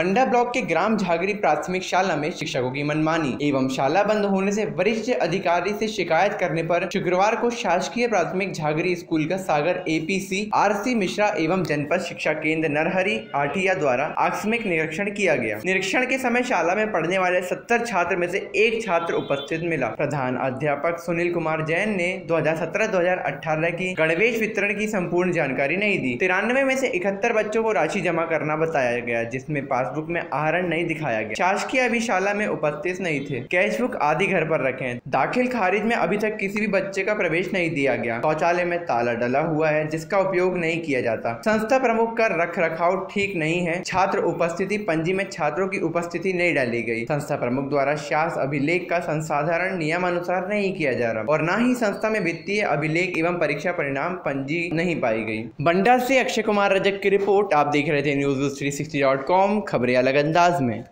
बंडा block के ग्राम झागरी प्राथमिक शाला में शिक्षकों की मनमानी एवं शाला बंद होने से वरिष्ठ अधिकारी से शिकायत करने पर शुक्रवार को शासकीय प्राथमिक झागरी स्कूल का सागर एपीसी, आरसी मिश्रा एवं जनपद शिक्षा केंद्र नरहरी आठिया द्वारा आकस्मिक निरीक्षण किया गया। निरीक्षण के समय शाला में पढ़ने वाले सत्तर छात्र में से एक छात्र उपस्थित मिला। प्रधान अध्यापक सुनील कुमार जैन ने 2017-2018 की गणवेश वितरण की संपूर्ण जानकारी नहीं दी। तिरानवे में से इकहत्तर बच्चों को राशि जमा करना बताया गया, जिसमें पासबुक में आहरण नहीं दिखाया गया। शासकीय अभिशाला में उपस्थित नहीं थे। कैश बुक आदि घर पर रखे। हैं दाखिल खारिज में अभी तक किसी भी बच्चे का प्रवेश नहीं दिया गया। शौचालय में ताला डला हुआ है, जिसका उपयोग नहीं किया जाता। संस्था प्रमुख का रख रखाव ठीक नहीं है। छात्र उपस्थिति पंजी में छात्रों की उपस्थिति नहीं डाली गई। संस्था प्रमुख द्वारा शास अभिलेख का संसाधारण नियम अनुसार नहीं किया जा रहा। और न ही संस्था में वित्तीय अभिलेख एवं परीक्षा परिणाम पंजी नहीं पाई गई। बंडा से अक्षय कुमार रजक की रिपोर्ट। आप देख रहे थे news three sixty dot com खबरें अलग अंदाज में।